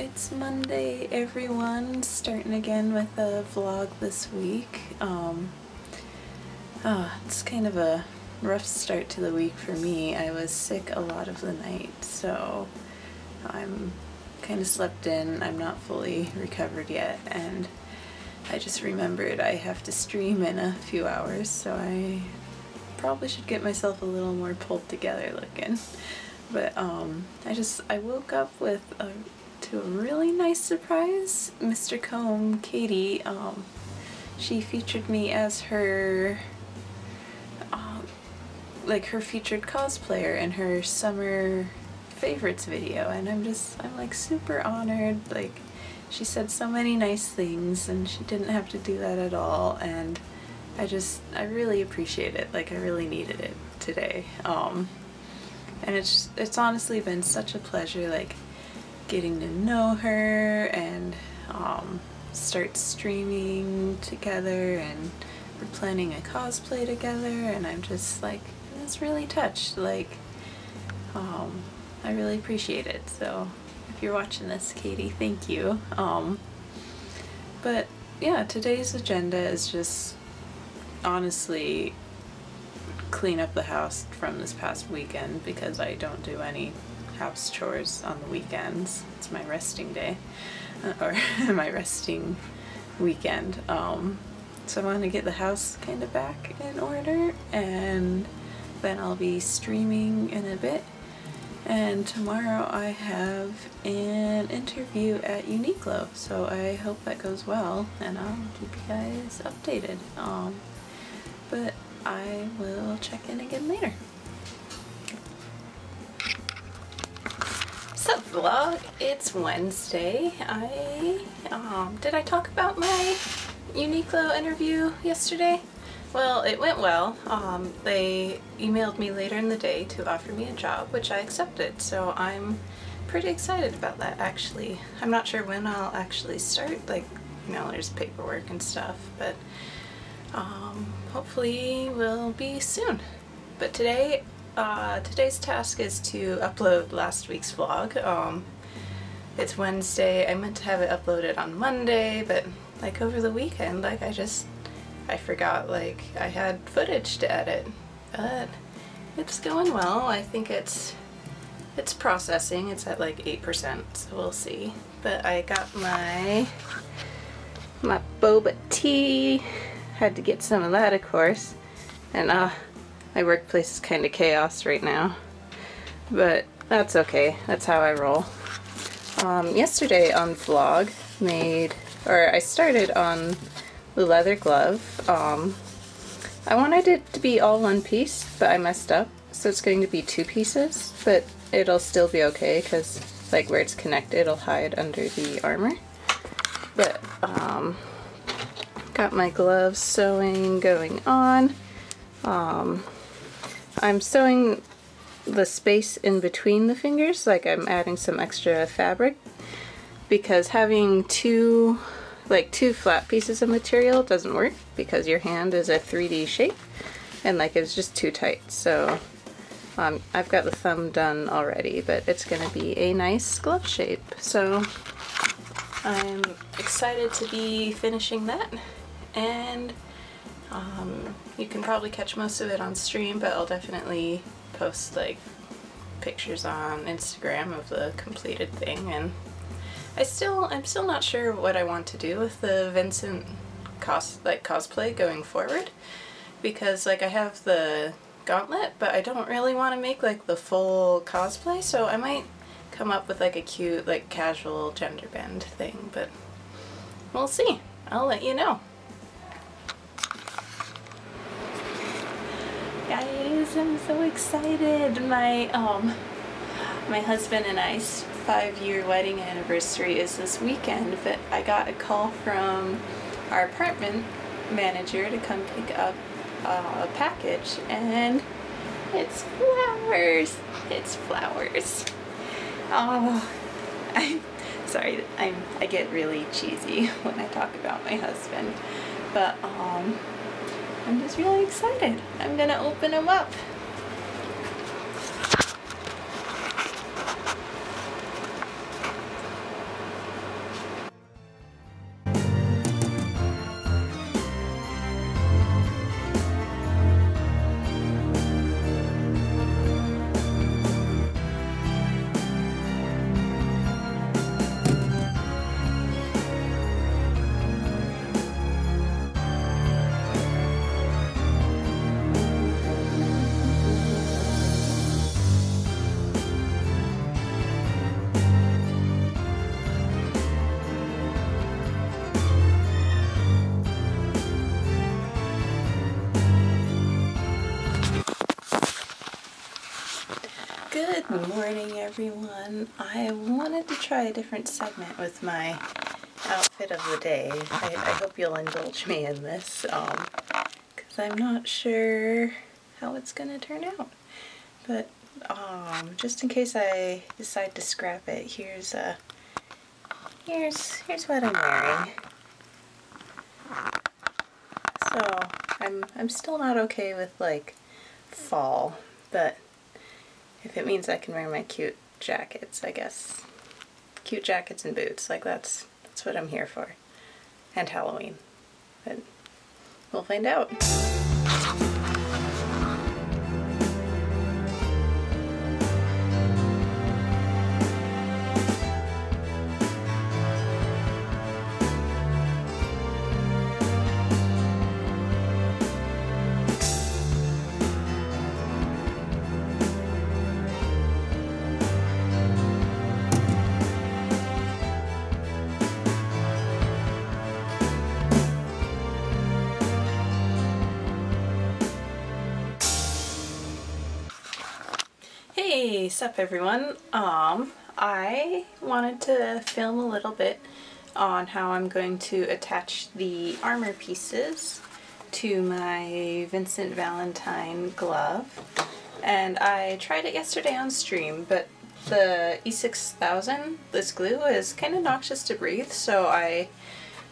it's Monday everyone, starting again with a vlog this week. Um, oh, it's kind of a rough start to the week for me. I was sick a lot of the night, so I'm kind of slept in. I'm not fully recovered yet, and I just remembered I have to stream in a few hours, so I probably should get myself a little more pulled together looking. But um, I just, I woke up with a, to a really nice surprise. Mr. Comb, Katie, um, she featured me as her, um, like her featured cosplayer in her summer favorites video and I'm just, I'm like super honored. Like she said so many nice things and she didn't have to do that at all and I just, I really appreciate it. Like I really needed it today. Um, and it's it's honestly been such a pleasure like getting to know her and um, start streaming together and we're planning a cosplay together and I'm just like it's really touched like um, I really appreciate it. So if you're watching this Katie thank you. Um, but yeah today's agenda is just honestly clean up the house from this past weekend because I don't do any house chores on the weekends. It's my resting day, uh, or my resting weekend. Um, so I want to get the house kind of back in order and then I'll be streaming in a bit. And tomorrow I have an interview at Uniqlo, so I hope that goes well and I'll keep you guys updated. Um, but I will check in again later. So vlog, it's Wednesday. I, um, did I talk about my Uniqlo interview yesterday? Well, it went well. Um, they emailed me later in the day to offer me a job, which I accepted, so I'm pretty excited about that actually. I'm not sure when I'll actually start, like, you know, there's paperwork and stuff, but um, hopefully will be soon. But today, uh, today's task is to upload last week's vlog. Um, it's Wednesday. I meant to have it uploaded on Monday, but like over the weekend, like I just, I forgot like I had footage to edit. But it's going well. I think it's, it's processing. It's at like 8%, so we'll see. But I got my, my boba tea had to get some of that, of course. And uh, my workplace is kind of chaos right now. But that's okay. That's how I roll. Um, yesterday on vlog, made, or I started on the leather glove. Um, I wanted it to be all one piece, but I messed up. So it's going to be two pieces, but it'll still be okay because like where it's connected, it'll hide under the armor. But um, Got my gloves sewing going on. Um, I'm sewing the space in between the fingers, like I'm adding some extra fabric because having two like two flat pieces of material doesn't work because your hand is a 3D shape and like it's just too tight. So um, I've got the thumb done already, but it's going to be a nice glove shape. So I'm excited to be finishing that and um, you can probably catch most of it on stream but I'll definitely post like pictures on Instagram of the completed thing and I still I'm still not sure what I want to do with the Vincent cos like cosplay going forward because like I have the gauntlet but I don't really want to make like the full cosplay so I might come up with like a cute like casual gender bend thing but we'll see. I'll let you know guys, I'm so excited. My um my husband and I's five-year wedding anniversary is this weekend, but I got a call from our apartment manager to come pick up uh, a package and it's flowers. It's flowers. Oh, I'm sorry. I'm I get really cheesy when I talk about my husband, but um I'm just really excited. I'm gonna open them up. Good morning, everyone. I wanted to try a different segment with my outfit of the day. I, I hope you'll indulge me in this, um, because I'm not sure how it's going to turn out. But um, just in case I decide to scrap it, here's a here's here's what I'm wearing. So I'm I'm still not okay with like fall, but if it means I can wear my cute jackets, I guess. Cute jackets and boots, like that's that's what I'm here for. And Halloween. But we'll find out. Sup everyone. Um, I wanted to film a little bit on how I'm going to attach the armor pieces to my Vincent Valentine glove. And I tried it yesterday on stream, but the E6000, this glue, is kind of noxious to breathe, so I...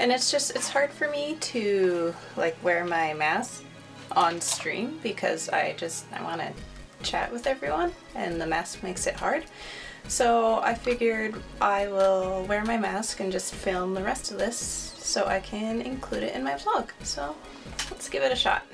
And it's just, it's hard for me to, like, wear my mask on stream because I just, I want to chat with everyone and the mask makes it hard. So I figured I will wear my mask and just film the rest of this so I can include it in my vlog. So let's give it a shot.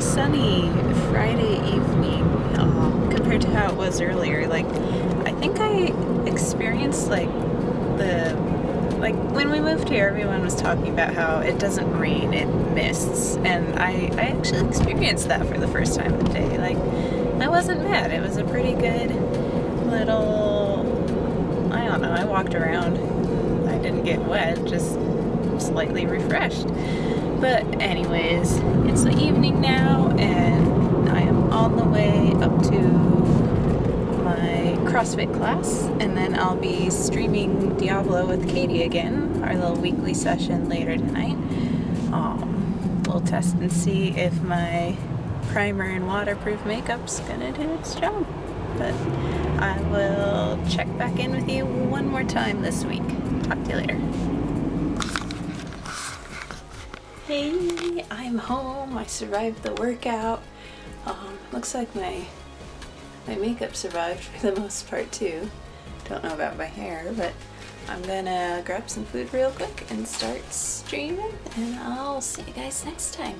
Sunny Friday evening um, compared to how it was earlier. Like, I think I experienced like the like when we moved here, everyone was talking about how it doesn't rain, it mists, and I I actually experienced that for the first time today. Like, I wasn't mad. It was a pretty good little. I don't know. I walked around. I didn't get wet. Just slightly refreshed. But anyways, it's the evening now and I am on the way up to my CrossFit class and then I'll be streaming Diablo with Katie again, our little weekly session later tonight. Um, we'll test and see if my primer and waterproof makeup's gonna do its job. But I will check back in with you one more time this week. Talk to you later. Hey, I'm home. I survived the workout. Um, looks like my my makeup survived for the most part too. Don't know about my hair, but I'm gonna grab some food real quick and start streaming, and I'll see you guys next time.